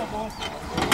tá bom.